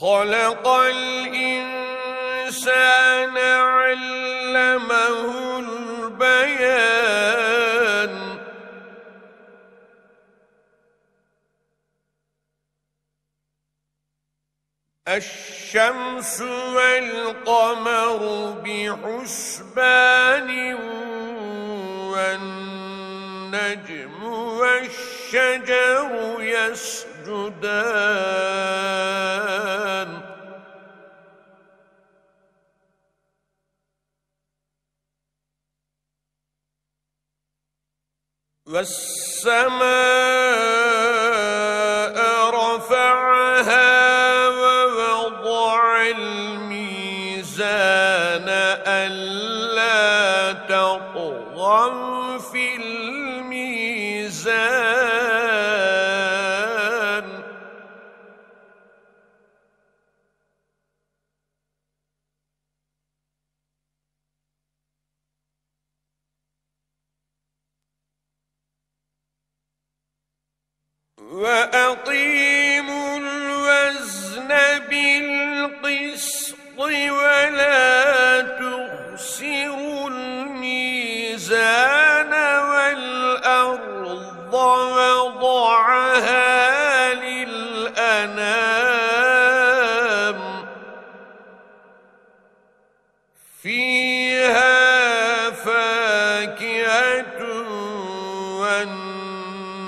خلق الإنسان علمه البيان. الشمس والقمر بحسبان والنجم والشجر يسجدان. والسماء رفعها ووضع الميزان ألا تطغوا في الميزان وأقيموا الوزن بالقسط ولا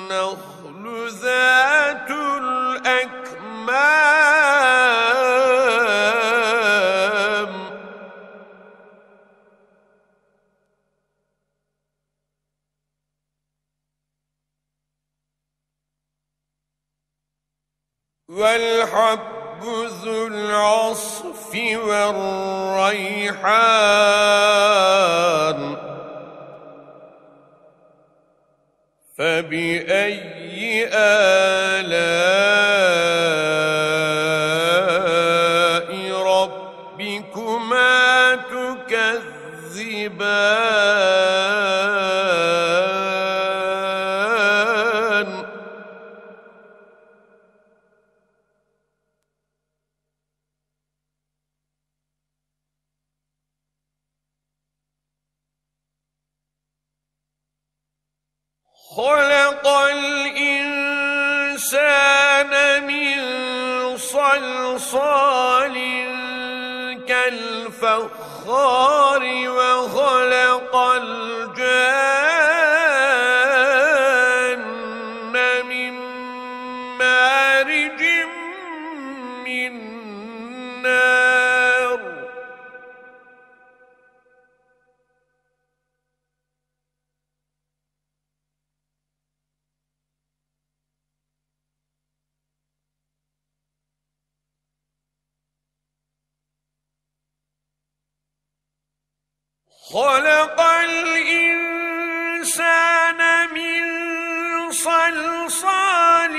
والنخل ذات الأكمام. والحب ذو العصف والريحان. فبأي آلاء خلق الإنسان من صلصال كالفخار وخلق خلق الإنسان من صلصال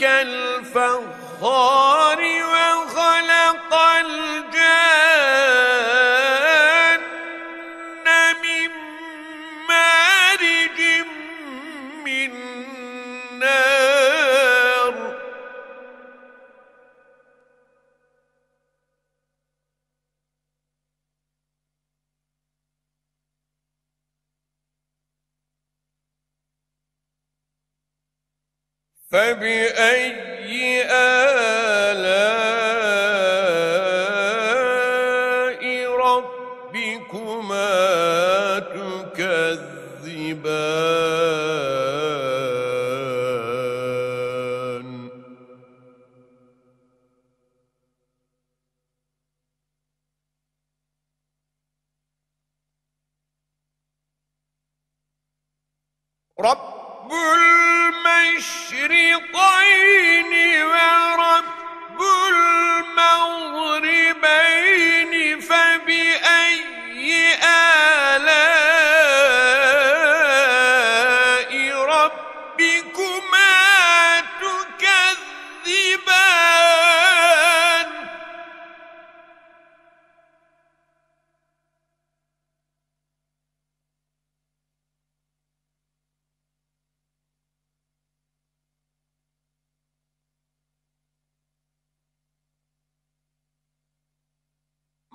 كالفخار. فبأي آلاء ربكما تكذبان؟ رب المشرقين ورب المغربين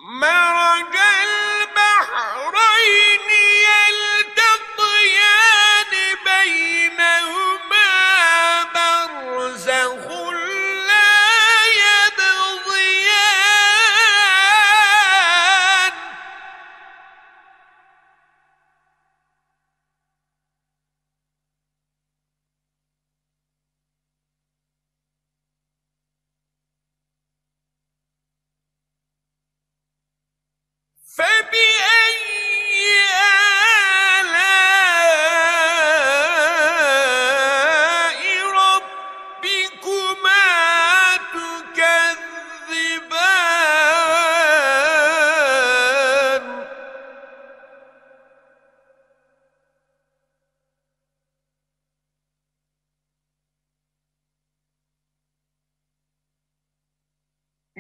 Man!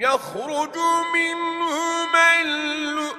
يخرج منهما اللؤلؤ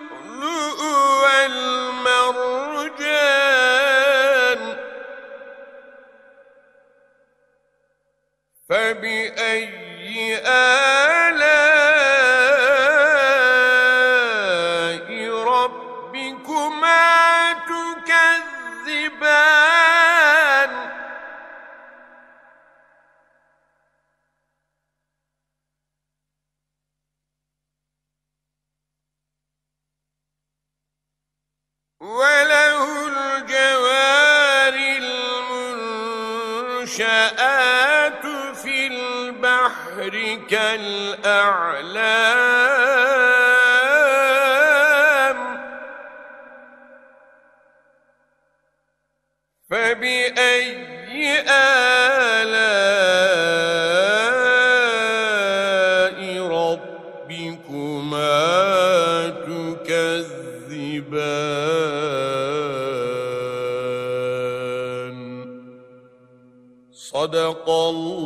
البحر كالأعلام فبأي آلاء ربكما تكذبان؟ صدق الله